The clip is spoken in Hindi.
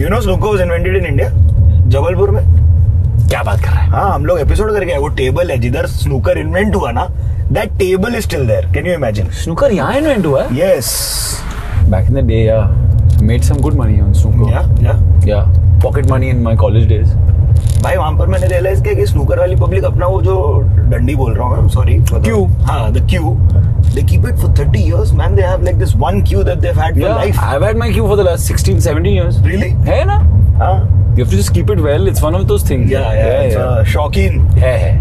You know snooker was invented in India Jabalpur में? क्या बात कर रहा है? हाँ हम लोग एपिसोड करके वो टेबल है जिधर स्नूकर इन्वेंट हुआ ना that table is still there can you imagine snooker यहाँ इन्वेंट हुआ है? Yes back in the day yeah. Made some good money on snooker या या yeah. Pocket money in my college days. भाई वहाँ पर मैंने रियलाइज़ किया कि स्नूकर वाली पब्लिक अपना वो जो डंडी बोल रहा हूँ सॉरी Queue. हाँ the cue They keep it for 30 years, man. They have like this one queue that they've had for yeah, life. I've had my queue for the last 16, 17 years. Really? Hey, na? Uh, you have to just keep it well. It's one of those things. Yeah, yeah. yeah, yeah. It's yeah. Uh, shocking. Hey, hey.